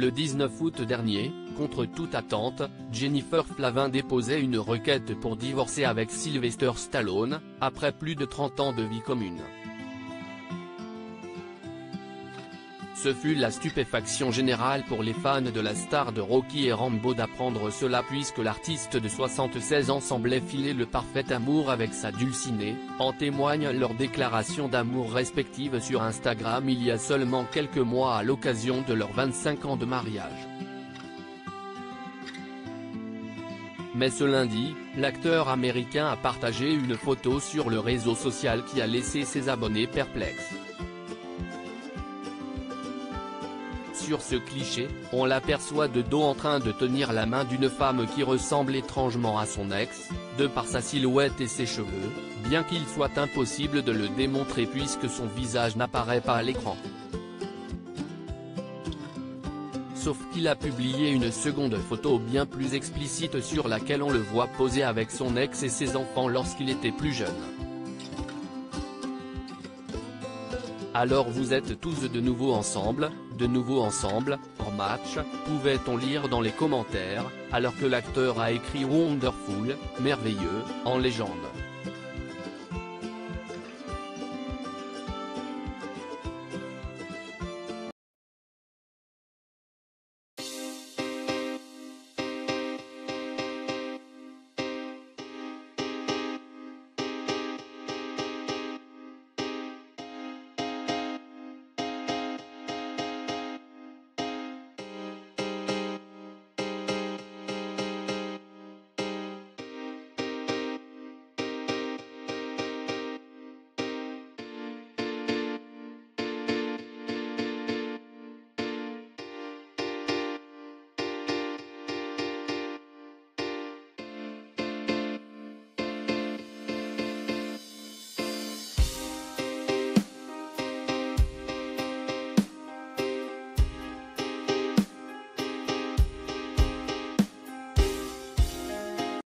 Le 19 août dernier, contre toute attente, Jennifer Flavin déposait une requête pour divorcer avec Sylvester Stallone, après plus de 30 ans de vie commune. Ce fut la stupéfaction générale pour les fans de la star de Rocky et Rambo d'apprendre cela puisque l'artiste de 76 ans semblait filer le parfait amour avec sa dulcinée, en témoignent leurs déclarations d'amour respectives sur Instagram il y a seulement quelques mois à l'occasion de leurs 25 ans de mariage. Mais ce lundi, l'acteur américain a partagé une photo sur le réseau social qui a laissé ses abonnés perplexes. Sur ce cliché, on l'aperçoit de dos en train de tenir la main d'une femme qui ressemble étrangement à son ex, de par sa silhouette et ses cheveux, bien qu'il soit impossible de le démontrer puisque son visage n'apparaît pas à l'écran. Sauf qu'il a publié une seconde photo bien plus explicite sur laquelle on le voit poser avec son ex et ses enfants lorsqu'il était plus jeune. Alors vous êtes tous de nouveau ensemble, de nouveau ensemble, en match, pouvait-on lire dans les commentaires, alors que l'acteur a écrit Wonderful, merveilleux, en légende.